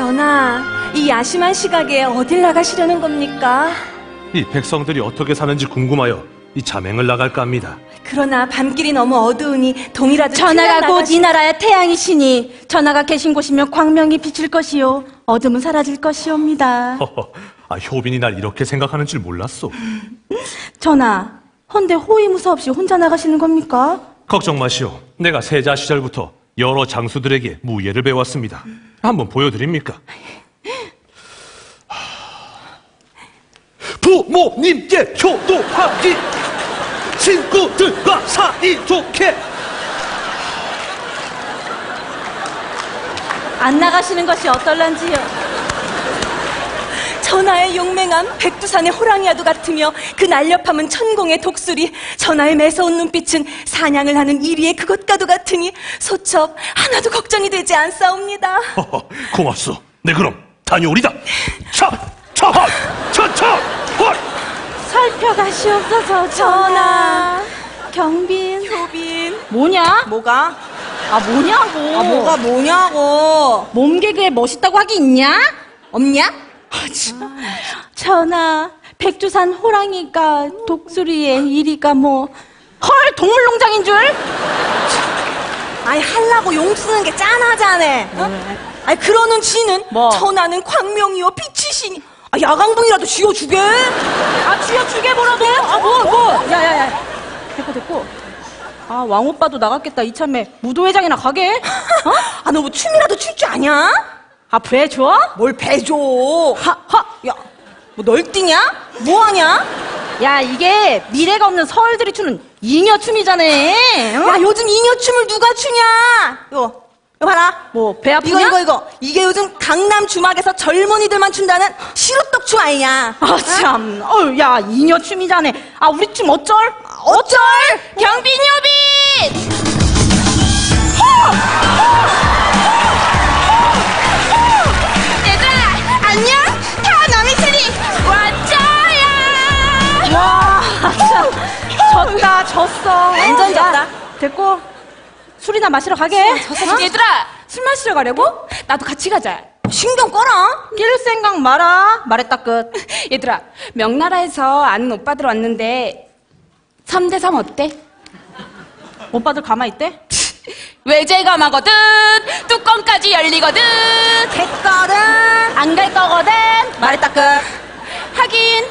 전하, 이 야심한 시각에 어딜 나가시려는 겁니까? 이 백성들이 어떻게 사는지 궁금하여 이 자맹을 나갈까 합니다. 그러나 밤길이 너무 어두우니 동이라도 전하가 곧 나가시- 이 나라의 태양이시니 전하가 계신 곳이면 광명이 비칠 것이요 어둠은 사라질 것이옵니다. 허허, 아, 효빈이 날 이렇게 생각하는 줄 몰랐소. 전하, 헌데 호위 무사 없이 혼자 나가시는 겁니까? 걱정 마시오. 내가 세자 시절부터 여러 장수들에게 무예를 배웠습니다. 한번 보여드립니까? 부모님께 효도하기 친구들과 사이좋게 안 나가시는 것이 어떨런지요? 전하의 용맹함 백두산의 호랑이와도 같으며 그 날렵함은 천공의 독수리 전하의 매서운 눈빛은 사냥을 하는 이리의 그것과도 같으니 소첩 하나도 걱정이 되지 않사옵니다 허허, 고맙소. 네 그럼 다녀오리다. 차, 차하, 차차, 헐. 살펴가시옵소서 전하. 경빈. 효빈 뭐냐? 뭐가? 아 뭐냐고. 아 뭐가 뭐냐고 몸개그에 멋있다고 하기 있냐? 없냐? 전하, 백두산 호랑이가 독수리의 이리가 뭐 헐 동물농장인 줄? 아이 할라고 용 쓰는 게 짠하자네 어? 아이 그러는 지는 뭐? 전하는 광명이요 빛이시니 아 야광봉이라도 쥐어주게 아 쥐어주게 뭐라도 아 뭐 뭐. 야 야 야. 됐고 됐고. 아 왕오빠도 나갔겠다 이참에 무도회장이나 가게. 어? 아 너 뭐 춤이라도 출 줄 아냐? 아 배 줘? 뭘 배줘 하 하. 야, 뭐 널뛰냐? 뭐하냐? 야 이게 미래가 없는 서울들이 추는 잉여 춤이잖아. 어? 야, 요즘 잉여춤을 누가 추냐? 이거, 이거 봐라. 뭐 배 아프냐? 이거, 이거, 이거. 이게 요즘 강남 주막에서 젊은이들만 춘다는 시루떡 춤 아니냐? 아 참. 어우 야 잉여 춤이잖아. 아 우리 춤 어쩔? 어쩔! 오 졌어. 완전 졌다. 야, 됐고, 술이나 마시러 가게. 어? 얘들아, 술 마시러 가려고? 나도 같이 가자. 신경 꺼라. 낄 생각 마라. 말했다 끝. 얘들아, 명나라에서 아는 오빠들 왔는데 3대3 어때? 오빠들 가만히 있대? 외제감하거든. 뚜껑까지 열리거든. 됐거든. 안 갈 거거든. 말했다 끝. 하긴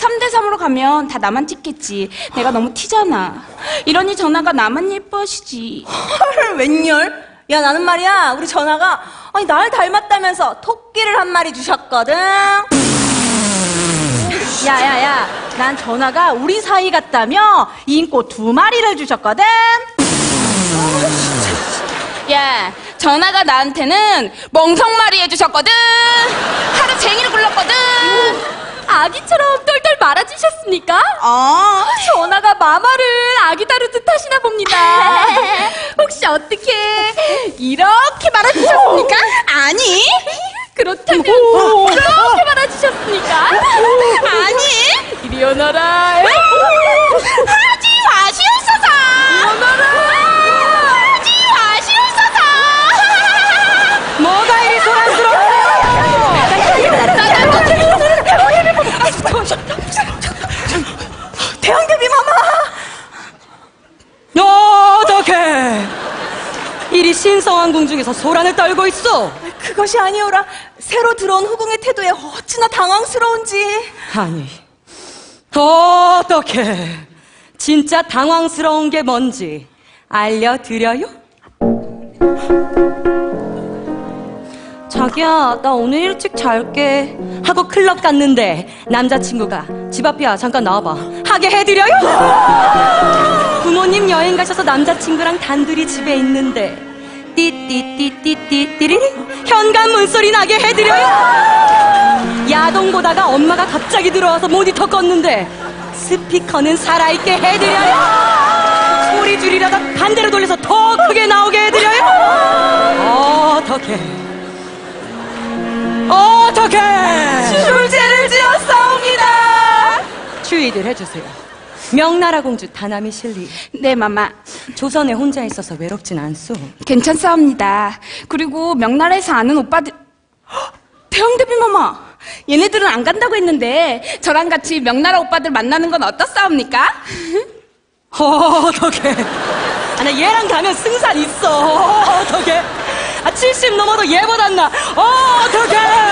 3대3으로 가면 다 나만 찍겠지. 내가 너무 티잖아. 이러니 전화가 나만 예뻐하시지. 헐, 웬열? 야, 나는 말이야, 우리 전화가, 아니, 날 닮았다면서 토끼를 한 마리 주셨거든. 야 야 야, 난 전화가 우리 사이 같다며 인꼬 두 마리를 주셨거든. 야, 전화가 나한테는 멍석말이 해주셨거든. 하루 종일 굴렀거든. 아기처럼 똘 똘 말아주셨습니까? 어. 전화가 마마를 아기 다루듯 하시나 봅니다. 혹시 어떻게 이렇게 말아주셨습니까? 아니? 그렇다면 그렇게 말아주셨습니까? 아니 이리 오너라 이리 신성한 궁 중에서 소란을 떨고 있어. 그것이 아니오라. 새로 들어온 후궁의 태도에 어찌나 당황스러운지. 아니, 어떻게 진짜 당황스러운 게 뭔지 알려드려요? 자기야, 나 오늘 일찍 잘게 하고 클럽 갔는데 남자친구가 집 앞이야 잠깐 나와봐 하게 해드려요? 부모님 여행 가셔서 남자친구랑 단둘이 집에 있는데 띠띠띠띠띠띠리리 현관 문 소리 나게 해드려요? 야동 보다가 엄마가 갑자기 들어와서 모니터 껐는데 스피커는 살아있게 해드려요? 소리 줄이려다 반대로 돌려서 더 크게 나오게 해드려요? 어떻게? 어떻게? 술죄를 지었사옵니다. 주의들 해주세요. 명나라 공주 다나미 실리 네 마마 조선에 혼자 있어서 외롭진 않소. 괜찮사옵니다 그리고 명나라에서 아는 오빠들 대형대비 마마, 얘네들은 안 간다고 했는데 저랑 같이 명나라 오빠들 만나는 건 어떻사옵니까? 어떡해. 아, 나 얘랑 가면 승산 있어. 어떡해. 아, 70 넘어도 얘보단 나. 어떡해.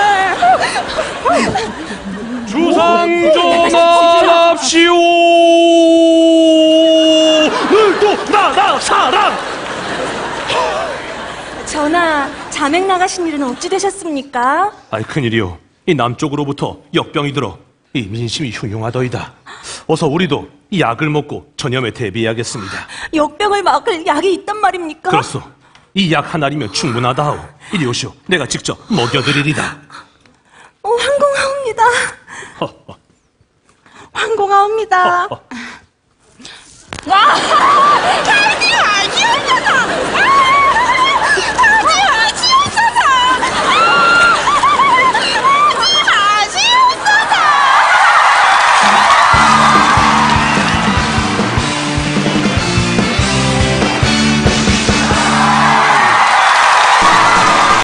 전하, 자맹 나가신 일은 어찌 되셨습니까? 아이 큰일이요. 이 남쪽으로부터 역병이 들어 이 민심이 흉흉하더이다. 어서 우리도 이 약을 먹고 전염에 대비해야겠습니다. 역병을 막을 약이 있단 말입니까? 그렇소. 이 약 하나리면 충분하다오. 이리 오시오. 내가 직접 먹여드리리다. 어, 황공하옵니다. 황공하옵니다. 와!